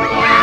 Yeah.